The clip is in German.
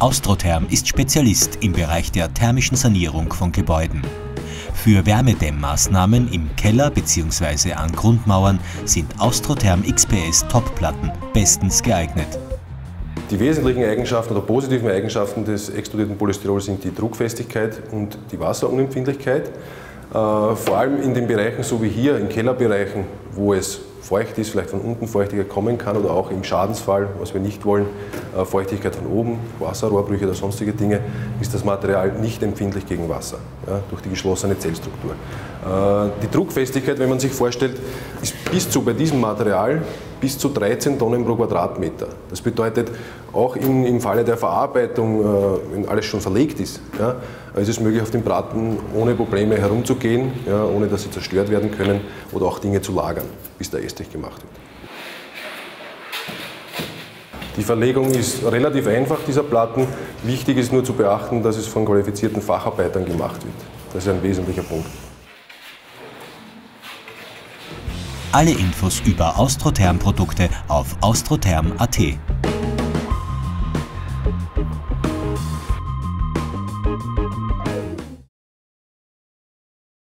Austrotherm ist Spezialist im Bereich der thermischen Sanierung von Gebäuden. Für Wärmedämmmaßnahmen im Keller bzw. an Grundmauern sind Austrotherm XPS Topplatten bestens geeignet. Die wesentlichen Eigenschaften oder positiven Eigenschaften des extrudierten Polystyrols sind die Druckfestigkeit und die Wasserunempfindlichkeit. Äh, vor allem in den Bereichen, so wie hier, in Kellerbereichen, wo es feucht ist, vielleicht von unten Feuchtigkeit kommen kann oder auch im Schadensfall, was wir nicht wollen, äh, Feuchtigkeit von oben, Wasserrohrbrüche oder sonstige Dinge, ist das Material nicht empfindlich gegen Wasser ja, durch die geschlossene Zellstruktur. Äh, die Druckfestigkeit, wenn man sich vorstellt, ist bis zu bei diesem Material bis zu 13 Tonnen pro Quadratmeter. Das bedeutet, auch in, im Falle der Verarbeitung, äh, wenn alles schon verlegt ist, ja, ist es möglich, auf den Braten ohne Probleme herumzugehen, ja, ohne dass sie zerstört werden können oder auch Dinge zu lagern, bis der Esstich gemacht wird. Die Verlegung ist relativ einfach dieser Platten. Wichtig ist nur zu beachten, dass es von qualifizierten Facharbeitern gemacht wird. Das ist ein wesentlicher Punkt. Alle Infos über Austrotherm-Produkte auf austrotherm.at.